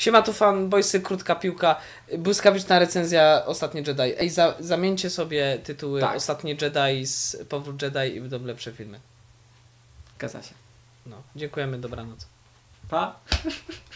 Siema tu fan fanboysy, krótka piłka, błyskawiczna recenzja Ostatnie Jedi. Ej, za, zamieńcie sobie tytuły Tak. Ostatnie Jedi z Powrót Jedi i będą lepsze filmy. Zgadza się. No, dziękujemy, dobranoc. Pa!